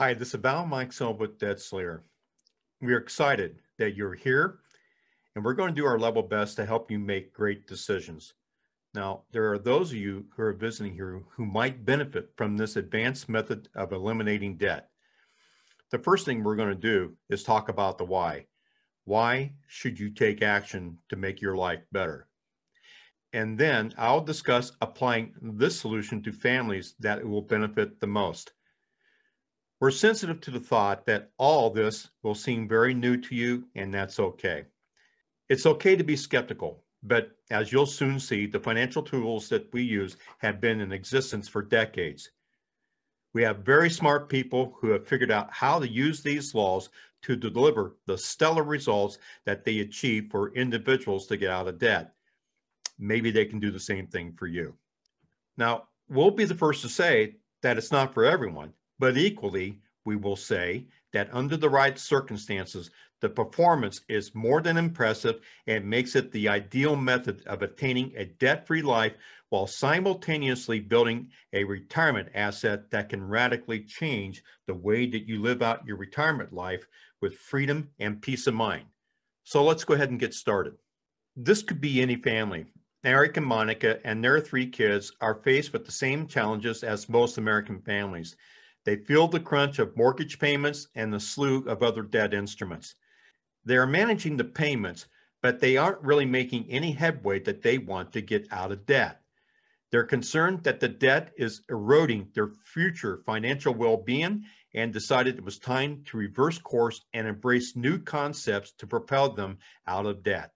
Hi, this is Val Mike with Debt Slayer. We are excited that you're here and we're going to do our level best to help you make great decisions. Now, there are those of you who are visiting here who might benefit from this advanced method of eliminating debt. The first thing we're going to do is talk about the why. Why should you take action to make your life better? And then I'll discuss applying this solution to families that it will benefit the most. We're sensitive to the thought that all this will seem very new to you, and that's okay. It's okay to be skeptical, but as you'll soon see, the financial tools that we use have been in existence for decades. We have very smart people who have figured out how to use these laws to deliver the stellar results that they achieve for individuals to get out of debt. Maybe they can do the same thing for you. Now, we'll be the first to say that it's not for everyone. But equally, we will say that under the right circumstances, the performance is more than impressive and makes it the ideal method of attaining a debt free life while simultaneously building a retirement asset that can radically change the way that you live out your retirement life with freedom and peace of mind. So let's go ahead and get started. This could be any family. Eric and Monica and their three kids are faced with the same challenges as most American families. They feel the crunch of mortgage payments and the slew of other debt instruments. They are managing the payments, but they aren't really making any headway that they want to get out of debt. They're concerned that the debt is eroding their future financial well being and decided it was time to reverse course and embrace new concepts to propel them out of debt.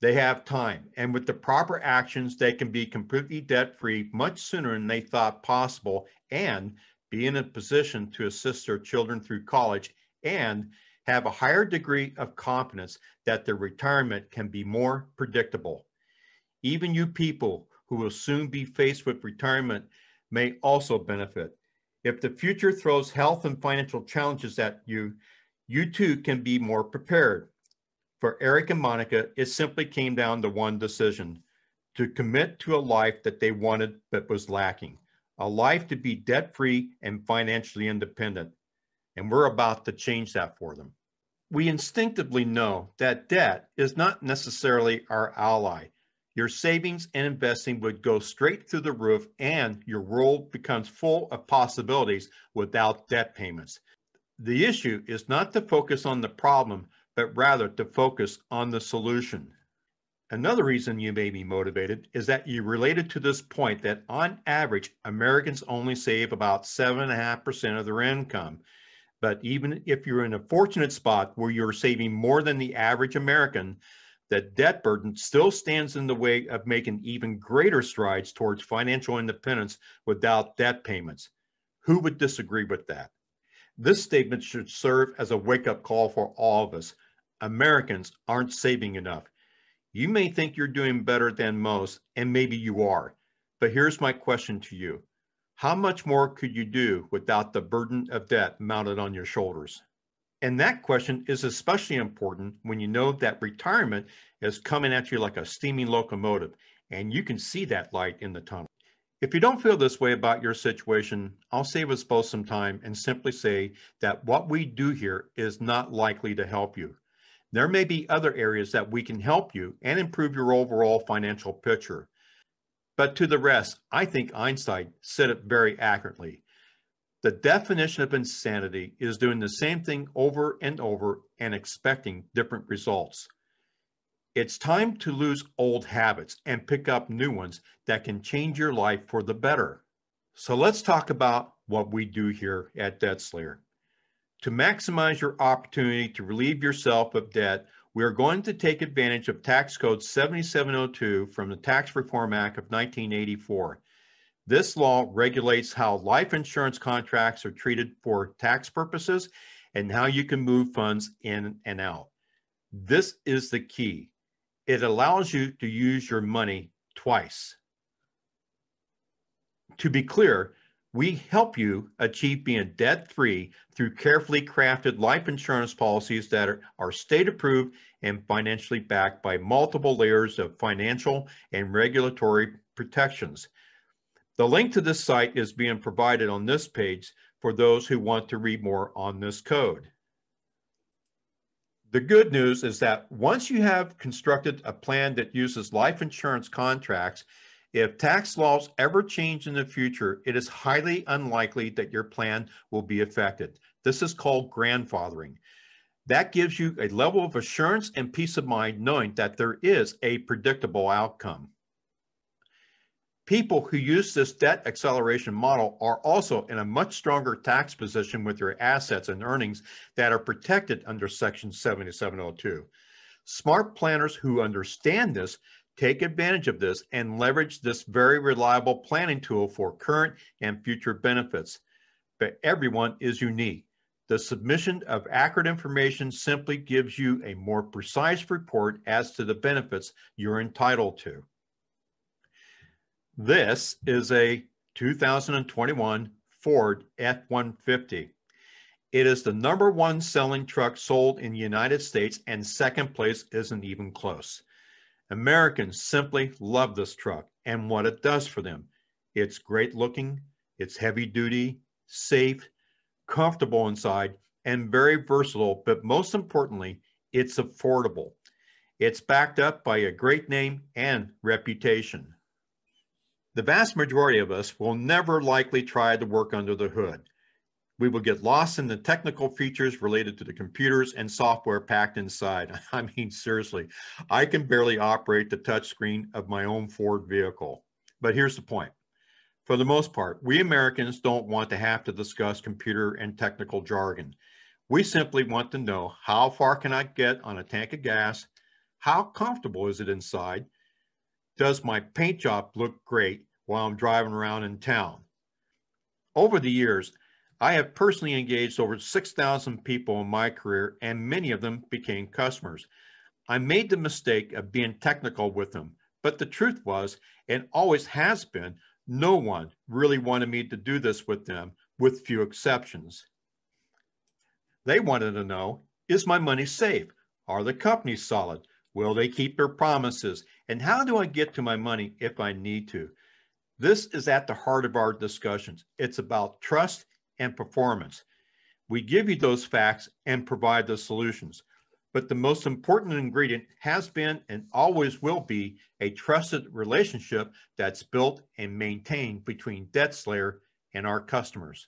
They have time, and with the proper actions, they can be completely debt free much sooner than they thought possible and be in a position to assist their children through college, and have a higher degree of confidence that their retirement can be more predictable. Even you people who will soon be faced with retirement may also benefit. If the future throws health and financial challenges at you, you too can be more prepared. For Eric and Monica, it simply came down to one decision to commit to a life that they wanted but was lacking a life to be debt free and financially independent. And we're about to change that for them. We instinctively know that debt is not necessarily our ally. Your savings and investing would go straight through the roof, and your world becomes full of possibilities without debt payments. The issue is not to focus on the problem, but rather to focus on the solution. Another reason you may be motivated is that you related to this point that on average, Americans only save about 7.5% of their income. But even if you're in a fortunate spot where you're saving more than the average American, the debt burden still stands in the way of making even greater strides towards financial independence without debt payments. Who would disagree with that? This statement should serve as a wake up call for all of us. Americans aren't saving enough. You may think you're doing better than most, and maybe you are. But here's my question to you How much more could you do without the burden of debt mounted on your shoulders? And that question is especially important when you know that retirement is coming at you like a steaming locomotive, and you can see that light in the tunnel. If you don't feel this way about your situation, I'll save us both some time and simply say that what we do here is not likely to help you. There may be other areas that we can help you and improve your overall financial picture. But to the rest, I think Einstein said it very accurately. The definition of insanity is doing the same thing over and over and expecting different results. It's time to lose old habits and pick up new ones that can change your life for the better. So let's talk about what we do here at Debt Slayer. To maximize your opportunity to relieve yourself of debt, we are going to take advantage of Tax Code 7702 from the Tax Reform Act of 1984. This law regulates how life insurance contracts are treated for tax purposes and how you can move funds in and out. This is the key. It allows you to use your money twice. To be clear, we help you achieve being debt free through carefully crafted life insurance policies that are, are state approved and financially backed by multiple layers of financial and regulatory protections. The link to this site is being provided on this page, for those who want to read more on this code. The good news is that once you have constructed a plan that uses life insurance contracts, if tax laws ever change in the future, it is highly unlikely that your plan will be affected. This is called grandfathering. That gives you a level of assurance and peace of mind knowing that there is a predictable outcome. People who use this debt acceleration model are also in a much stronger tax position with their assets and earnings that are protected under Section 7702. Smart planners who understand this take advantage of this and leverage this very reliable planning tool for current and future benefits. But everyone is unique. The submission of accurate information simply gives you a more precise report as to the benefits you're entitled to. This is a 2021 Ford F-150. It is the number one selling truck sold in the United States and second place isn't even close. Americans simply love this truck and what it does for them. It's great looking, it's heavy duty, safe, comfortable inside, and very versatile, but most importantly, it's affordable. It's backed up by a great name and reputation. The vast majority of us will never likely try to work under the hood. We will get lost in the technical features related to the computers and software packed inside. I mean, seriously, I can barely operate the touchscreen of my own Ford vehicle. But here's the point. For the most part, we Americans don't want to have to discuss computer and technical jargon. We simply want to know how far can I get on a tank of gas? How comfortable is it inside? Does my paint job look great while I'm driving around in town? Over the years, I have personally engaged over 6,000 people in my career and many of them became customers. I made the mistake of being technical with them, but the truth was, and always has been, no one really wanted me to do this with them, with few exceptions. They wanted to know, is my money safe? Are the companies solid? Will they keep their promises? And how do I get to my money if I need to? This is at the heart of our discussions. It's about trust and performance. We give you those facts and provide the solutions. But the most important ingredient has been and always will be a trusted relationship that's built and maintained between DebtSlayer and our customers.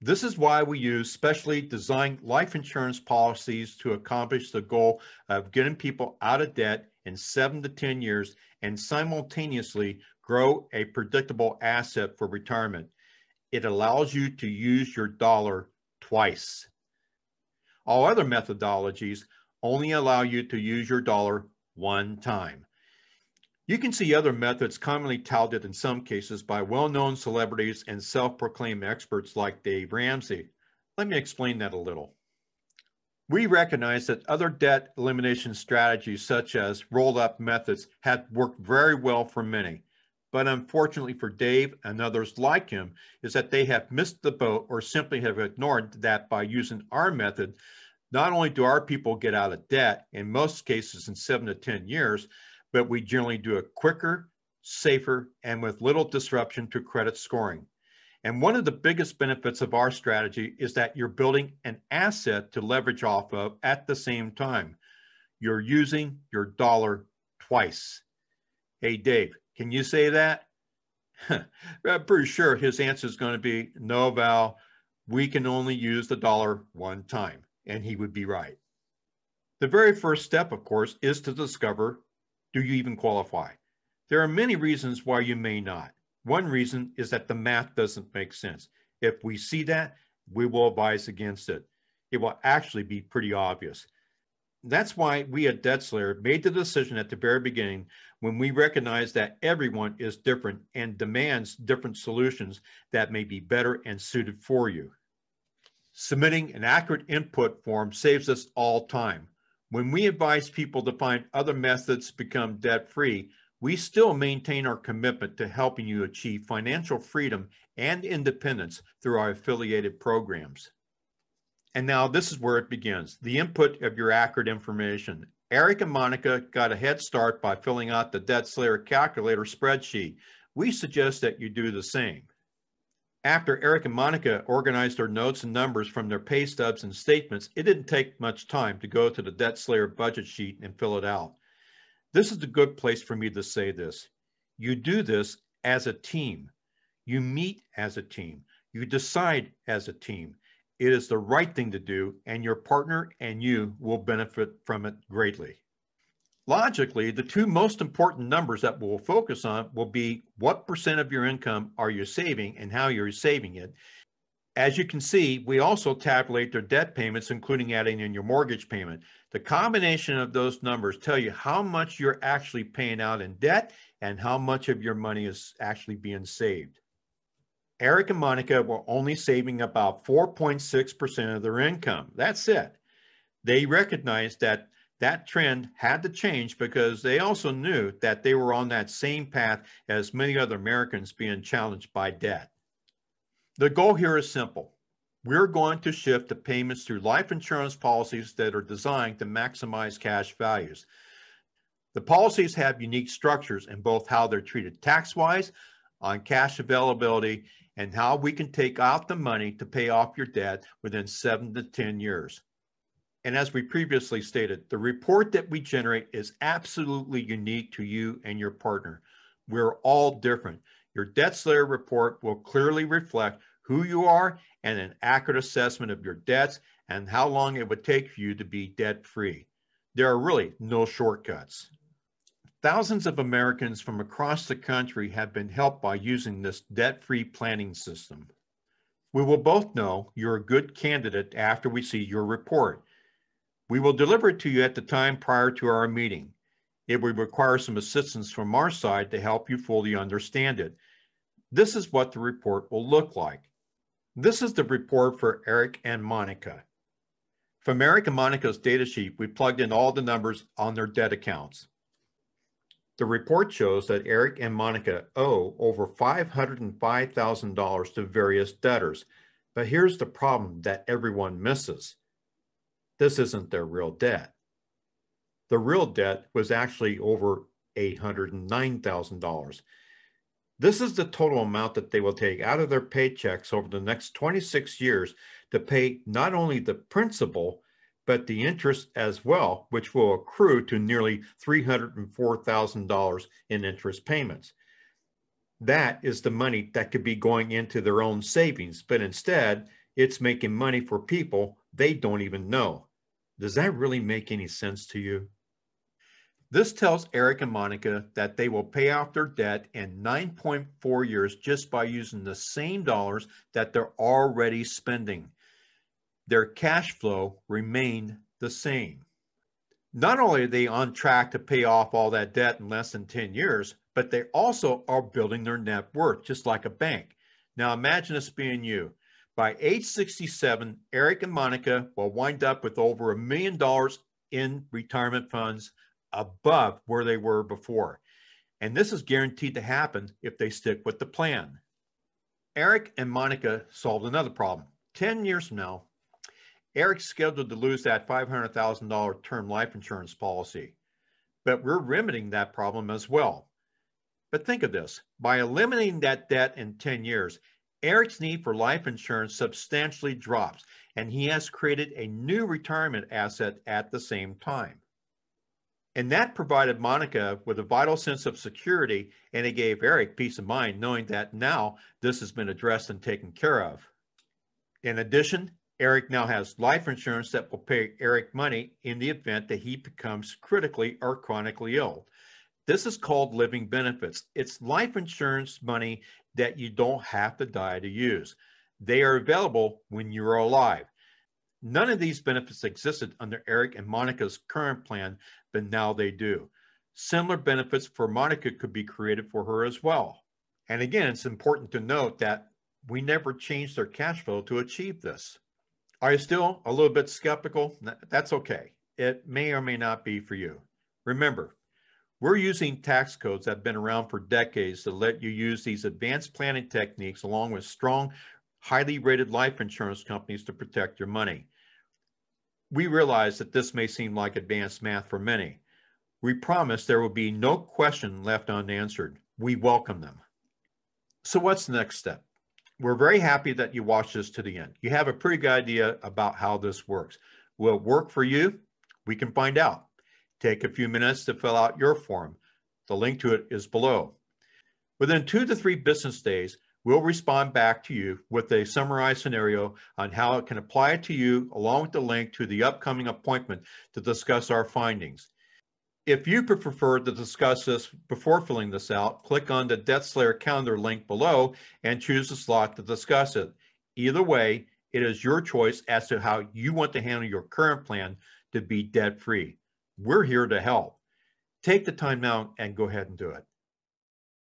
This is why we use specially designed life insurance policies to accomplish the goal of getting people out of debt in seven to 10 years and simultaneously grow a predictable asset for retirement. It allows you to use your dollar twice. All other methodologies only allow you to use your dollar one time. You can see other methods commonly touted in some cases by well-known celebrities and self-proclaimed experts like Dave Ramsey. Let me explain that a little. We recognize that other debt elimination strategies such as rolled-up methods have worked very well for many. But unfortunately for Dave and others like him is that they have missed the boat or simply have ignored that by using our method, not only do our people get out of debt, in most cases in seven to 10 years, but we generally do it quicker, safer, and with little disruption to credit scoring. And one of the biggest benefits of our strategy is that you're building an asset to leverage off of at the same time. You're using your dollar twice. Hey, Dave, can you say that? I'm pretty sure his answer is going to be no, Val. We can only use the dollar one time. And he would be right. The very first step, of course, is to discover do you even qualify? There are many reasons why you may not. One reason is that the math doesn't make sense. If we see that, we will advise against it. It will actually be pretty obvious. That's why we at DebtSlayer made the decision at the very beginning when we recognize that everyone is different and demands different solutions that may be better and suited for you. Submitting an accurate input form saves us all time. When we advise people to find other methods to become debt-free, we still maintain our commitment to helping you achieve financial freedom and independence through our affiliated programs. And now this is where it begins, the input of your accurate information. Eric and Monica got a head start by filling out the Debt Slayer calculator spreadsheet. We suggest that you do the same. After Eric and Monica organized their notes and numbers from their pay stubs and statements, it didn't take much time to go to the Debt Slayer budget sheet and fill it out. This is a good place for me to say this. You do this as a team. You meet as a team. You decide as a team. It is the right thing to do, and your partner and you mm. will benefit from it greatly. Logically, the two most important numbers that we'll focus on will be what percent of your income are you saving and how you're saving it. As you can see, we also tabulate their debt payments, including adding in your mortgage payment. The combination of those numbers tell you how much you're actually paying out in debt and how much of your money is actually being saved. Eric and Monica were only saving about 4.6% of their income. That's it. They recognized that that trend had to change because they also knew that they were on that same path as many other Americans being challenged by debt. The goal here is simple. We're going to shift the payments through life insurance policies that are designed to maximize cash values. The policies have unique structures in both how they're treated tax-wise, on cash availability, and how we can take out the money to pay off your debt within seven to 10 years. And as we previously stated, the report that we generate is absolutely unique to you and your partner. We're all different. Your debt slayer report will clearly reflect who you are and an accurate assessment of your debts and how long it would take for you to be debt free. There are really no shortcuts. Thousands of Americans from across the country have been helped by using this debt free planning system. We will both know you're a good candidate after we see your report. We will deliver it to you at the time prior to our meeting. It would require some assistance from our side to help you fully understand it. This is what the report will look like. This is the report for Eric and Monica. From Eric and Monica's data sheet, we plugged in all the numbers on their debt accounts. The report shows that Eric and Monica owe over $505,000 to various debtors. But here's the problem that everyone misses this isn't their real debt. The real debt was actually over $809,000. This is the total amount that they will take out of their paychecks over the next 26 years to pay not only the principal, but the interest as well, which will accrue to nearly $304,000 in interest payments. That is the money that could be going into their own savings, but instead it's making money for people they don't even know. Does that really make any sense to you? This tells Eric and Monica that they will pay off their debt in 9.4 years just by using the same dollars that they're already spending. Their cash flow remained the same. Not only are they on track to pay off all that debt in less than 10 years, but they also are building their net worth just like a bank. Now imagine this being you. By age 67, Eric and Monica will wind up with over a million dollars in retirement funds above where they were before. And this is guaranteed to happen if they stick with the plan. Eric and Monica solved another problem. 10 years from now, Eric's scheduled to lose that $500,000 term life insurance policy. But we're remedying that problem as well. But think of this by eliminating that debt in 10 years, Eric's need for life insurance substantially drops, and he has created a new retirement asset at the same time. And that provided Monica with a vital sense of security, and it gave Eric peace of mind knowing that now this has been addressed and taken care of. In addition, Eric now has life insurance that will pay Eric money in the event that he becomes critically or chronically ill. This is called living benefits. It's life insurance money that you don't have to die to use. They are available when you're alive. None of these benefits existed under Eric and Monica's current plan, but now they do. Similar benefits for Monica could be created for her as well. And again, it's important to note that we never changed their cash flow to achieve this. Are you still a little bit skeptical? That's okay. It may or may not be for you. Remember, we're using tax codes that have been around for decades to let you use these advanced planning techniques along with strong, highly rated life insurance companies to protect your money. We realize that this may seem like advanced math for many. We promise there will be no question left unanswered. We welcome them. So what's the next step? We're very happy that you watched this to the end. You have a pretty good idea about how this works. Will it work for you? We can find out. Take a few minutes to fill out your form. The link to it is below. Within two to three business days, we'll respond back to you with a summarized scenario on how it can apply to you along with the link to the upcoming appointment to discuss our findings. If you prefer to discuss this before filling this out, click on the Debt Slayer calendar link below and choose a slot to discuss it. Either way, it is your choice as to how you want to handle your current plan to be debt free. We're here to help. Take the time now and go ahead and do it.